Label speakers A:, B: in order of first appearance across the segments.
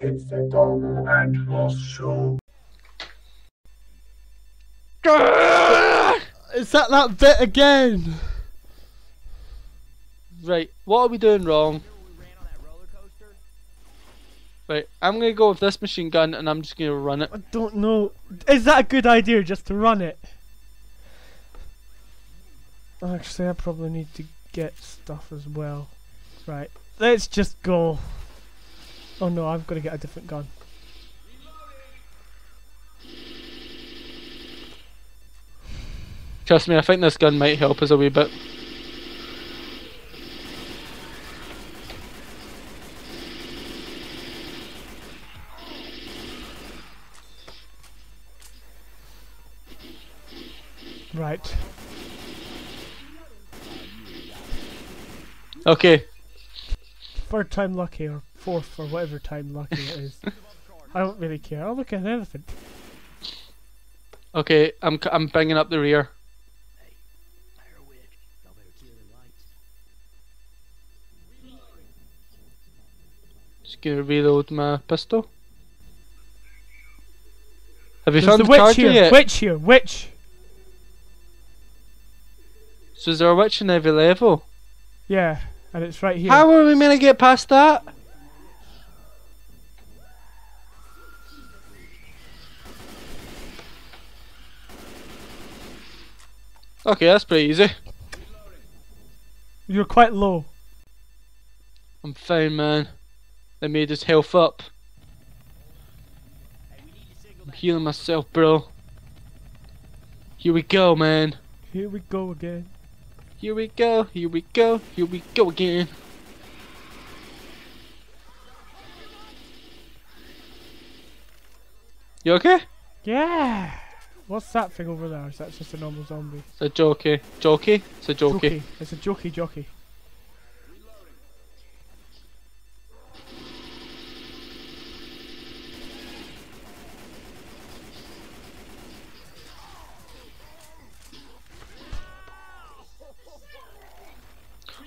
A: It's the Dom and Ross show.
B: Is that that bit again?
C: Right, what are we doing wrong? Right, I'm gonna go with this machine gun and I'm just gonna run it.
B: I don't know. Is that a good idea just to run it? Actually, I probably need to get stuff as well. Right, let's just go. Oh no, I've got to get a different gun.
C: Trust me, I think this gun might help us a wee bit.
B: Right.
C: Okay,
B: Third time lucky or fourth or whatever time lucky it is. I don't really care. I'll look at anything.
C: okay, I'm c- I'm bringing up the rear. Just gonna reload my pistol. Have you
B: There's
C: found
B: the
C: the,
B: witch
C: charger
B: here.
C: yet?
B: Witch here. Witch.
C: So is there a witch in every level?
B: Yeah, and it's right here.
C: How are we meant to get past that? Okay, that's pretty easy.
B: You're quite low.
C: I'm fine, man. They made his health up. I'm healing myself, bro. Here we go, man.
B: Here we go again.
C: Here we go, here we go, here we go again. You okay?
B: Yeah. What's that thing over there? Is that just a normal zombie?
C: It's a jockey. Jockey? It's a jockey.
B: Jockey. It's a jokey jockey.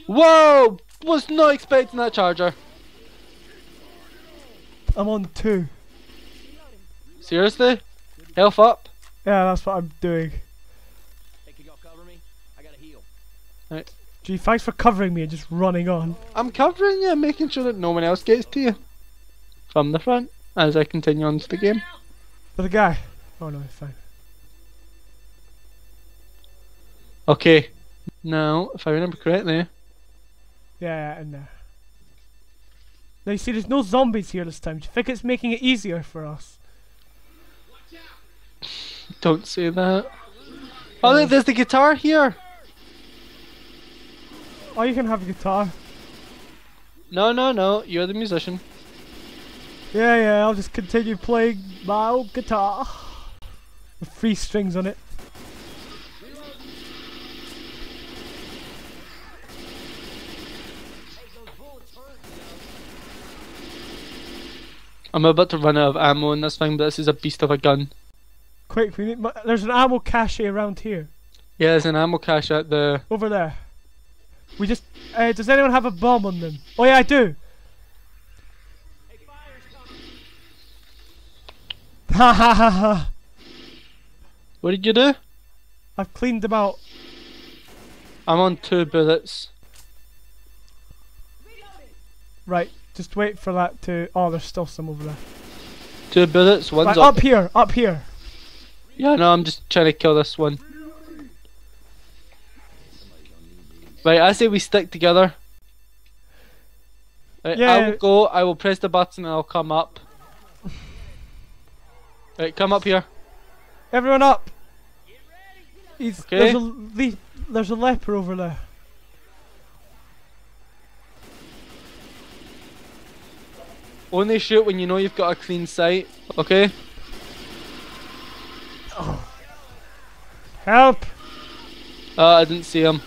C: Whoa! Was not expecting that charger.
B: I'm on two.
C: Seriously? Health up?
B: Yeah, that's what I'm doing.
D: Hey, can y'all cover me? I gotta heal.
B: Gee, thanks for covering me and just running on.
C: I'm covering you, making sure that no one else gets to you. From the front, as I continue on to the game.
B: For the guy. Oh no, it's fine.
C: Okay. Now, if I remember correctly,
B: Yeah, yeah, in there. Uh, now you see, there's no zombies here this time. Do you think it's making it easier for us?
C: Don't say that. Oh, look, there's the guitar here.
B: Oh, you can have a guitar.
C: No, no, no. You're the musician.
B: Yeah, yeah, I'll just continue playing my old guitar. With three strings on it.
C: I'm about to run out of ammo in this thing, but this is a beast of a gun.
B: Quick, we need. There's an ammo cache around here.
C: Yeah, there's an ammo cache at the.
B: Over there. We just. Uh, does anyone have a bomb on them? Oh yeah, I do. Ha ha ha ha!
C: What did you do?
B: I've cleaned them out.
C: I'm on two bullets.
B: Right, just wait for that to. Oh, there's still some over there.
C: Two bullets. One's
B: Right,
C: up.
B: up here, up here.
C: Yeah, no, I'm just trying to kill this one. Right, I say we stick together. Right, I will go, I will press the button and I'll come up. Right, come up here.
B: Everyone up. He's,
C: Okay.
B: There's a le- there's a leper over there.
C: Only shoot when you know you've got a clean sight, okay?
B: Help!
C: Uh, I didn't see him.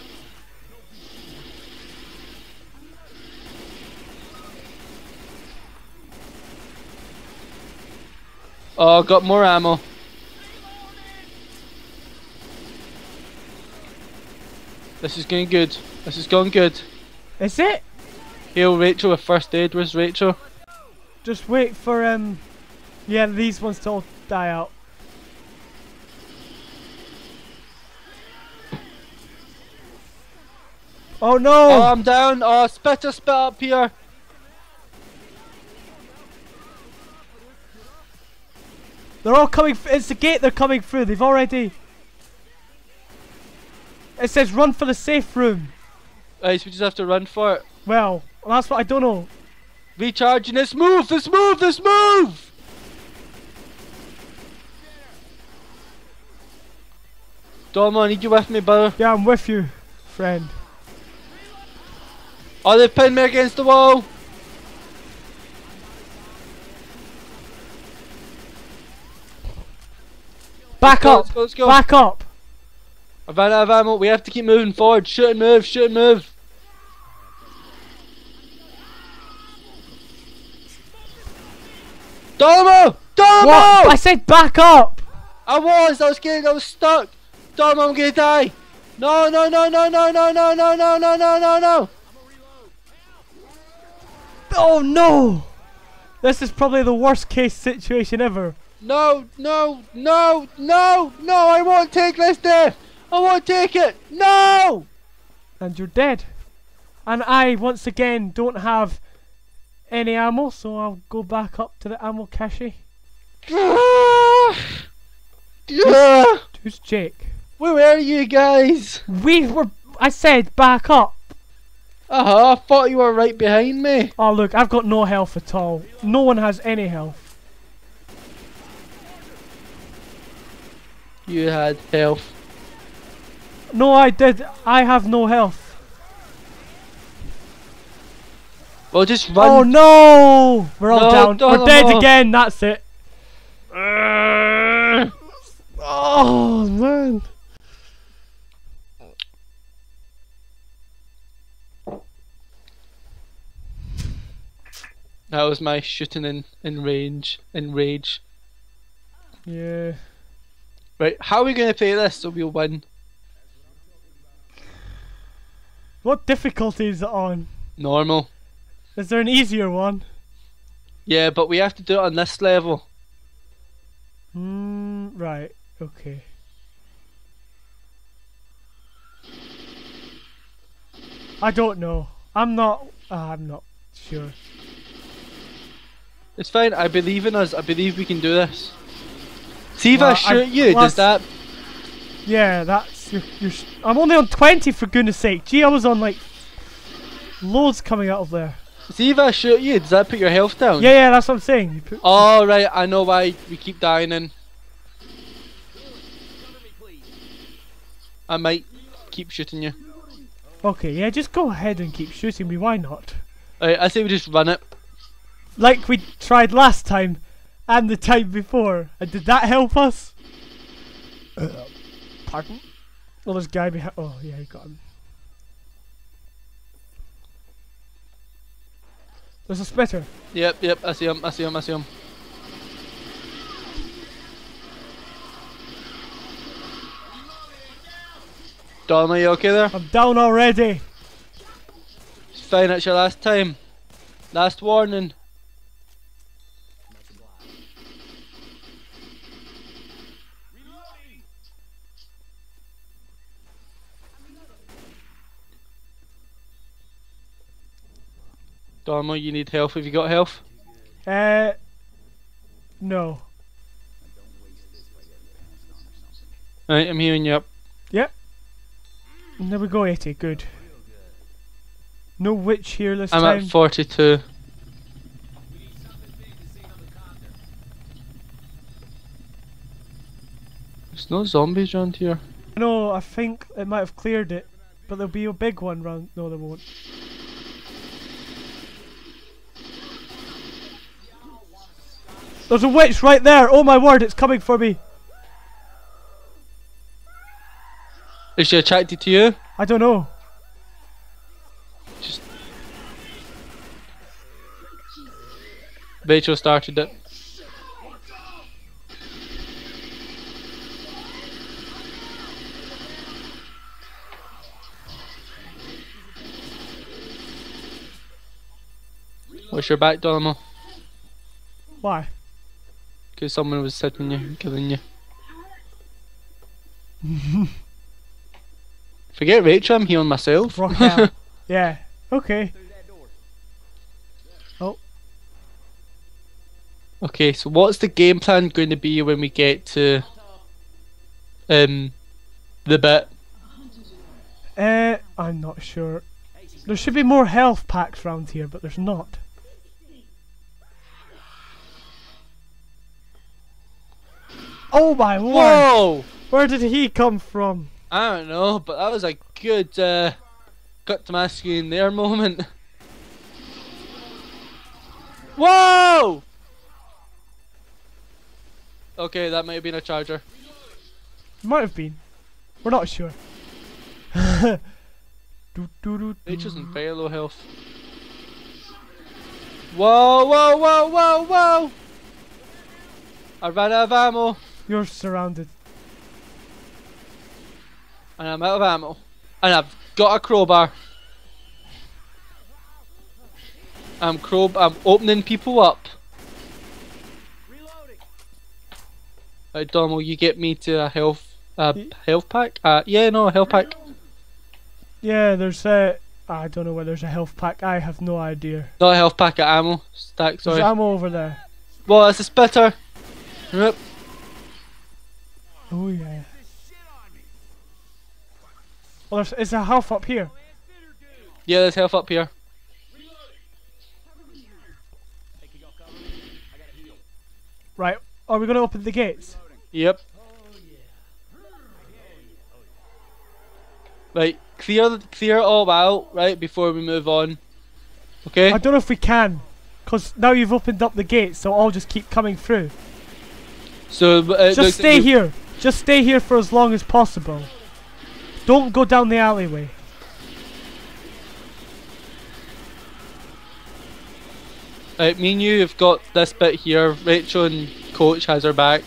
C: Oh, got more ammo. This is going good. This is going good.
B: Is it?
C: Heal Rachel with first aid. Where's Rachel?
B: Just wait for um, yeah, these ones to all die out. Oh no!
C: Oh, I'm down. Oh, spitter spit up here.
B: They're all coming. It's the gate they're coming through. They've already. It says run for the safe room.
C: Right, so we just have to run for it.
B: Well, that's what I don't know.
C: Recharging. Let's move. Let's move. Let's move. Dom, I need you with me, brother.
B: Yeah, I'm with you, friend.
C: Oh, they pinned me against the wall.
B: Back up!
C: let's go, let's go.
B: Back up!
C: I've run out of ammo. We have to keep moving forward. Shoot and move. Shoot and move. Domo! Domo!
B: What? I said back up!
C: I was. I was getting. I was stuck. Domo, I'm gonna die. No! No! No! No! No! No! No! No! No! No! No! No! No!
B: Oh no! This is probably the worst case situation ever.
C: No! No! No! No! No! I won't take this death. I won't take it. No!
B: And you're dead. And I, once again, don't have any ammo, so I'll go back up to the ammo cache.
C: Ah!
B: Who's Jake?
C: Where are you guys?
B: We were. I said back up!
C: Huh. I thought you were right behind me.
B: Oh, look, I've got no health at all. No one has any health.
C: You had health.
B: No, I did. I have no health.
C: Well, just run.
B: Oh no! We're all
C: No,
B: down. We're dead again. That's it.
C: Uh,
B: Oh man.
C: That was my shooting in in range in rage.
B: Yeah.
C: Right, how are we gonna play this so we'll win?
B: What difficulty is it on?
C: Normal.
B: Is there an easier one?
C: Yeah, but we have to do it on this level.
B: Hmm. Right. Okay. I don't know. I'm not. Uh, I'm not sure.
C: It's fine. I believe in us. I believe we can do this. See if
B: Well,
C: I
B: I-
C: shoot you.
B: plus-
C: Does that?
B: Yeah, that's your. your s- I'm only on 20 for goodness sake. Gee, I was on like loads coming out of there.
C: See if I shoot you. Does that put your health down?
B: Yeah, yeah, that's what I'm saying. You put,
C: Oh right, I know why we keep dying. In.
D: Cover me, please.
C: I might keep shooting you.
B: okay, yeah, just go ahead and keep shooting me. Why not?
C: Right, I say we just run it.
B: Like we tried last time and the time before. And did that help us? Uh, pardon? Well, there's a guy behind. Oh, yeah, you got him. There's a spitter.
C: Yep, yep. I see him. I see him. I see him. Dom, are you okay there?
B: I'm down already.
C: It's fine. It's your last time. Last warning. Dormo, you need health. Have you got health?
B: Uh, no.
C: Right, I'm healing you up. Yep.
B: There we go, 80. Good. No witch here this
C: I'm
B: time.
C: at 42. There's no zombies around here.
B: no, I think it might have cleared it. But there'll be a big one round. No, there won't. There's a witch right there! Oh my word, it's coming for me!
C: Is she attracted to you?
B: I don't know. Just...
C: Rachel started it. What's your back, Dolmo?
B: Why?
C: Because someone was hitting you, killing you. Forget Rachel, I'm healing myself.
B: Yeah. Okay.
D: Door.
C: okay, so what's the game plan going to be when we get to um the bit?
B: Uh, I'm not sure. There should be more health packs round here, but there's not. Oh my!
C: Whoa!
B: Where did he come from?
C: I don't know, but that was a good uh, cut to my screen there moment. Whoa! Okay, that might have been a charger.
B: Might have been. We're not sure. do, do, do,
C: Rachel's in very low health. Whoa, whoa, whoa, whoa, whoa! I ran out of ammo,
B: You're surrounded.
C: and I'm out of ammo. And I've got a crowbar. I'm crow I'm opening people up.
D: Reloading.
C: Right, Dom, will you get me to a health uh,
B: Y-
C: health pack? Uh, yeah, no, a health pack.
B: Yeah, there's a. I don't know where there's a health pack. I have no idea.
C: Not a health pack of ammo. Stack,
B: There's
C: sorry.
B: ammo over there.
C: Well, it's a spitter. Yep.
B: Oh yeah. Well, there's is a health up here.
C: Yeah, there's health up here.
D: Hey, can y'all cover me? I got a heal.
B: Right. Are we gonna open the gates?
C: Yep. Right, clear clear it all out, right, before we move on. Okay?
B: I don't know if we can, cause now you've opened up the gates, so I'll just keep coming through.
C: So uh,
B: Just stay
C: we-
B: here. Just stay here for as long as possible. Don't go down the alleyway.
C: Right, me and you have got this bit here. Rachel and Coach has her back.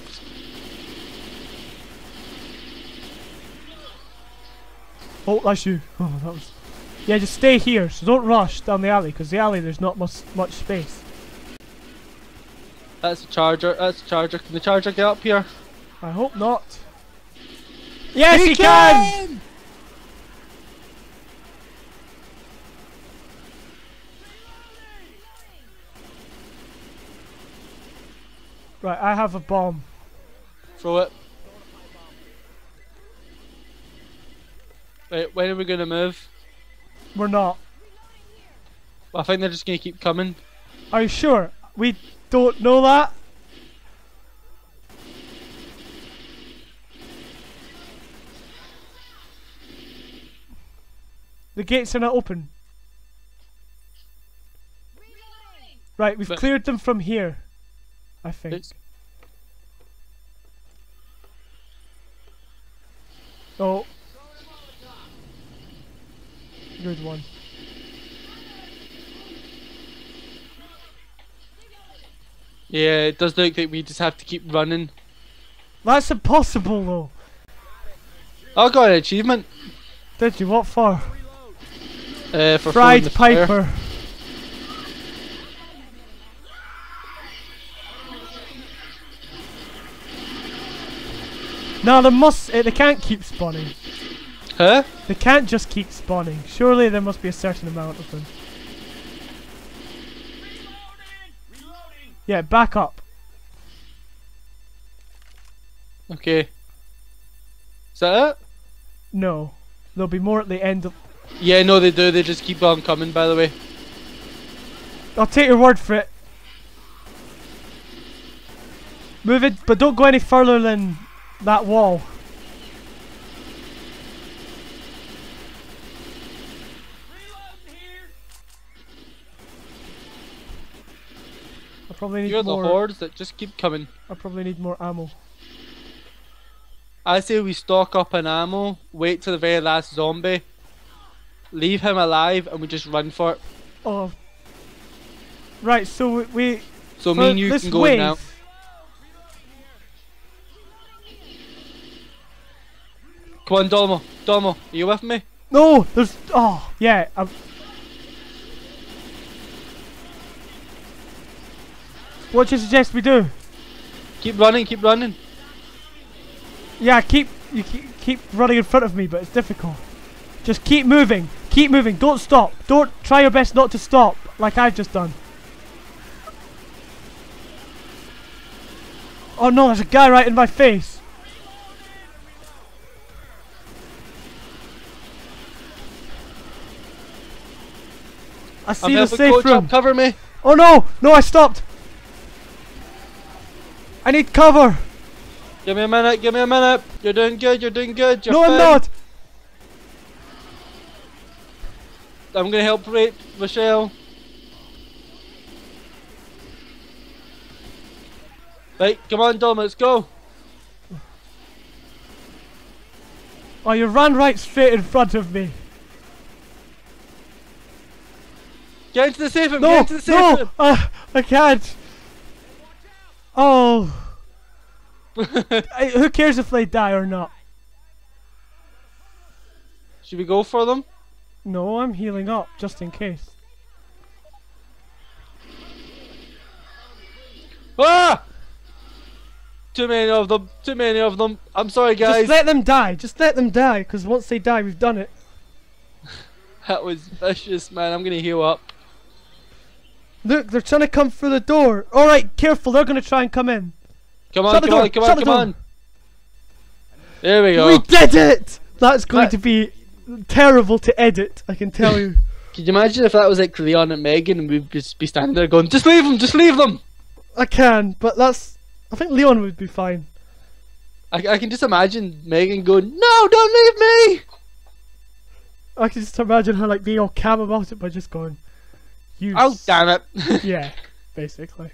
B: Oh, that's you. Oh, that was. Yeah, just stay here. So don't rush down the alley, cause the alley there's not much much space.
C: That's the charger. That's the charger. Can the charger get up here?
B: I hope not. Yes, he, can! Right, I have a bomb.
C: Throw it. Right, when are we gonna move?
B: We're not.
C: I think they're just gonna keep coming.
B: Are you sure? We don't know that? The gates are not open. Right, we've
C: But-
B: cleared them from here. I think. Oh. Good one.
C: Yeah, it does look like we just have to keep running.
B: That's impossible though.
C: I got an achievement
B: Did you? What for?
C: Uh, for
B: Fried
C: fire.
B: Piper. No, they must. eh, They can't keep spawning.
C: Huh?
B: They can't just keep spawning. Surely there must be a certain amount of them. Yeah, back up.
C: Okay. Is that it?
B: No, there'll be more at the end of.
C: Yeah, no, they do. They just keep on coming. By the way.
B: I'll take your word for it. Move it, but don't go any further than that wall. I probably need
C: You're the hordes that just keep coming.
B: I probably need more ammo.
C: I say we stock up on ammo, wait till the very last zombie, leave him alive, and we just run for it.
B: Oh. Right, so we,
C: So me and you can go
B: wave,
C: in now. Come on, Domo. Domo, are you with me?
B: No, there's. Oh, yeah. I'm, What do you suggest we do?
C: Keep running, keep running.
B: Yeah, keep you keep, keep running in front of me, but it's difficult. Just keep moving. Keep moving. Don't stop. Don't try your best not to stop, like I've just done. Oh no, there's a guy right in my face. I see the safe room.
C: up, cover me.
B: Oh no! No, I stopped. I need cover.
C: Give me a minute, give me a minute. You're doing good, you're doing good. You're
B: no, I'm not.
C: I'm gonna help rape Michelle. Right, come on, Dom, let's go.
B: Oh, you ran right straight in front of me.
C: Get into the safe room,
B: No,
C: get into the safe
B: no,
C: room.
B: uh, I can't. Oh, I, who cares if they die or not?
C: Should we go for them?
B: No, I'm healing up just in case.
C: Ah! Too many of them, too many of them. I'm sorry, guys.
B: Just let them die. Just let them die, because once they die, we've done it.
C: That was vicious, man. I'm gonna heal up.
B: Look, they're trying to come through the door. All right, careful. They're gonna try and come in.
C: Come on, come
B: door,
C: on, come
B: shut
C: on, come
B: door.
C: on. There we go.
B: We did it. That's going
C: That-
B: to be terrible to edit. I can tell you.
C: Could you imagine if that was like Leon and Megan and we'd just be standing there going, just leave them, just leave them.
B: I can, but that's. I think Leon would be fine.
C: I, I can just imagine Megan going, no, don't leave me.
B: I can just imagine her like being all calm about it by just going, "You."
C: Oh, damn it.
B: Yeah, basically.